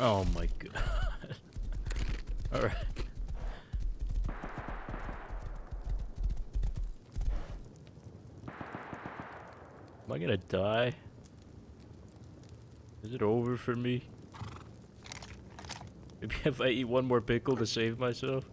Oh my god. Alright. Am I gonna die? Is it over for me? Maybe if I eat one more pickle to save myself?